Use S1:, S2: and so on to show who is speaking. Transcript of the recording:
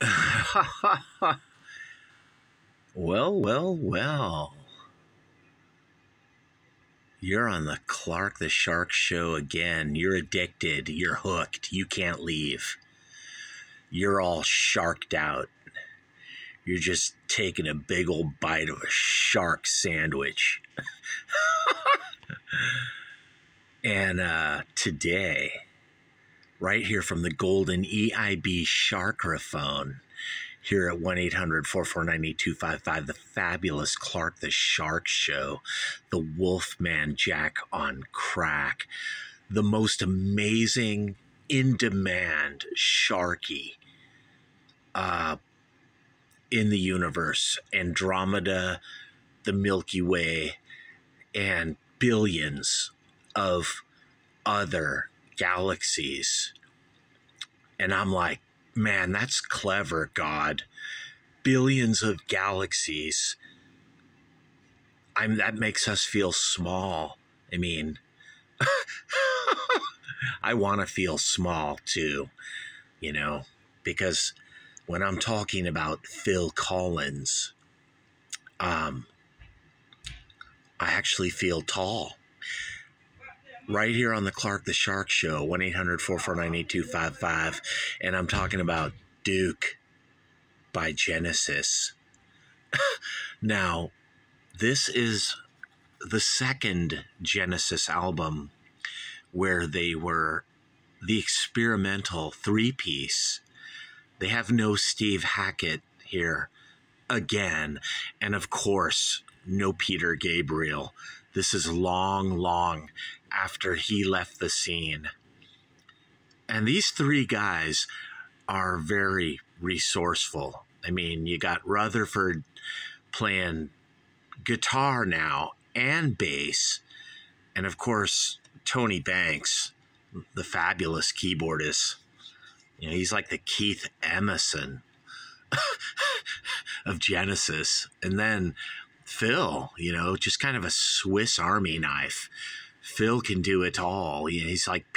S1: well, well, well. You're on the Clark the Shark show again. You're addicted. You're hooked. You can't leave. You're all sharked out. You're just taking a big old bite of a shark sandwich. and uh, today, right here from the golden EIB Sharkraphone, here at 1 800 449 8255, the fabulous Clark the Shark Show, the Wolfman Jack on crack, the most amazing, in demand Sharky uh, in the universe, Andromeda, the Milky Way, and billions of other galaxies. And I'm like, man, that's clever, God. Billions of galaxies. I'm that makes us feel small. I mean, I want to feel small too, you know, because when I'm talking about Phil Collins, um, I actually feel tall. Right here on the Clark the Shark Show, 1 800 449 8255. And I'm talking about Duke by Genesis. now, this is the second Genesis album where they were the experimental three piece. They have no Steve Hackett here again. And of course, no Peter Gabriel. This is long, long after he left the scene. And these three guys are very resourceful. I mean, you got Rutherford playing guitar now and bass. And of course, Tony Banks, the fabulous keyboardist. You know, he's like the Keith Emerson of Genesis. And then Phil, you know, just kind of a Swiss Army knife. Phil can do it all. He's like